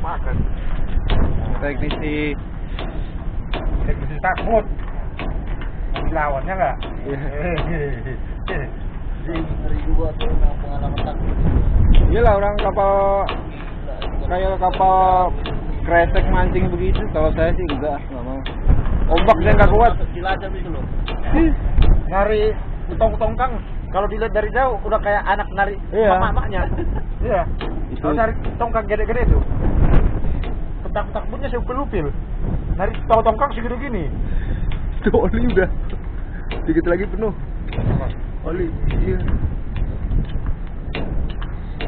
makan. Teknisi teknisi takut mau dilawannya nggak? Iya. Iyalah orang kapal kayak kapal kresek mancing begitu. Kalau saya sih enggak nggak mau. Ombak saya nggak kuat. Loh. nyari tong-tongkang kalau dilihat dari jauh udah kayak anak nari Iya. mama-mamanya iya. Itu- kalau nyari tongkang gede-gede tuh petak-petak punya seupil-upil nari tong tongkang segede gini itu oli udah. Dikit lagi penuh. Oli iya.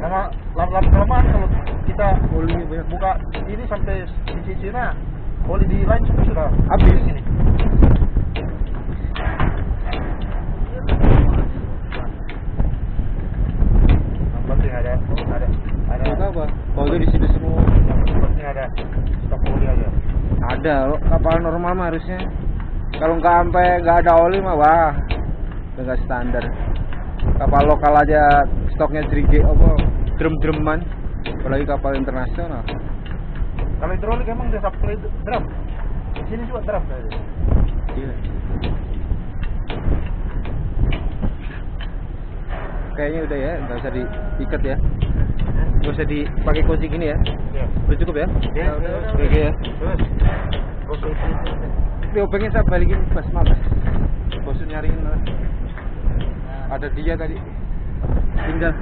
Karena lama kelamaan kalau kita banyak buka ini sampai di Cicina oli di lain sudah. Habis. ini. Ada? Ada ada. Apa? Kalau di sini semua yang penting ada stok oli aja ada kapal normal mah harusnya kalau nggak sampai nggak ada oli mah wah udah nggak standar kapal lokal aja stoknya jerige apa drum-druman apalagi kapal internasional kalau hidrolik emang dia supply drum di sini juga drum kayaknya. Iya. Kayaknya udah ya, nggak usah diikat ya. Nggak usah dipakai kunci gini ya. Iya. Udah cukup ya? Iya, udah, udah, Oke ya. Terus, gosok itu. Tapi obengnya saya balikin pas malas. Bosan nyariin lah. Ada dia tadi. Tinggal.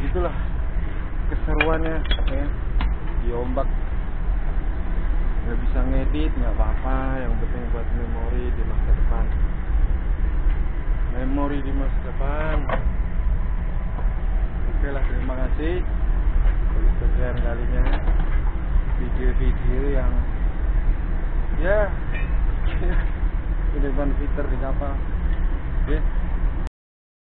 Begitulah keseruannya ya. Di ombak nggak bisa ngedit nggak apa-apa. Yang penting buat memori di masa depan. Memori di masa depan. Oke lah terima kasih. Untuk sekian kalinya. Video-video yang ya ini depan fitur di kapal. Oke